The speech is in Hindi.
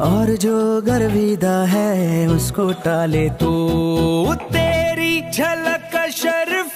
और जो गर्विदा है उसको टाले तू। तेरी झलक शर्फ